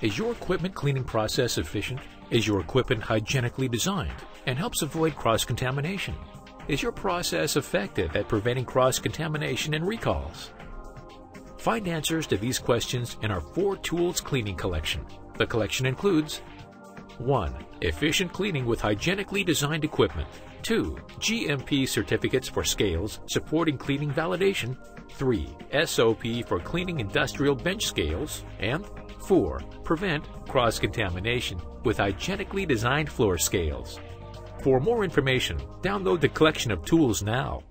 Is your equipment cleaning process efficient? Is your equipment hygienically designed and helps avoid cross-contamination? Is your process effective at preventing cross-contamination and recalls? Find answers to these questions in our Four Tools Cleaning Collection. The collection includes 1. Efficient cleaning with hygienically designed equipment. 2. GMP certificates for scales supporting cleaning validation. 3. SOP for cleaning industrial bench scales. And 4. Prevent cross-contamination with hygienically designed floor scales. For more information, download the collection of tools now